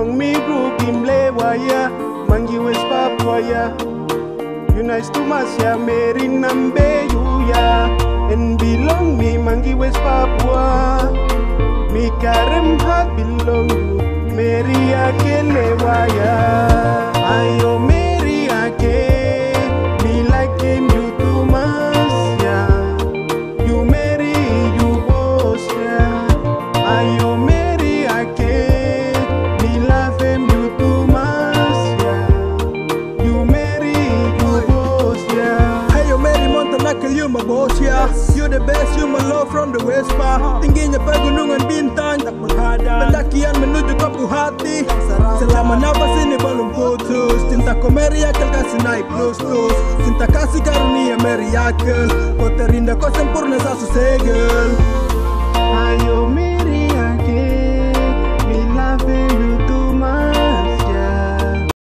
Young me in mlewaya mangi wespapwaya Unice to masya meri nambe yuya And belong me mangi Papua, Mi karem hat belong you Meri akelewaya Montanakel, you my boss, yeah. You the best, you my love from the pa Tingginya pegunungan bintang Tak menghadap. Pendakian menuju ke hati. Selama nafas ini belum putus. Cinta kau Mary Akel kasih naik plus plus Cinta kasih karunia Mary Akel Kau terindah kau sempurna sasu segel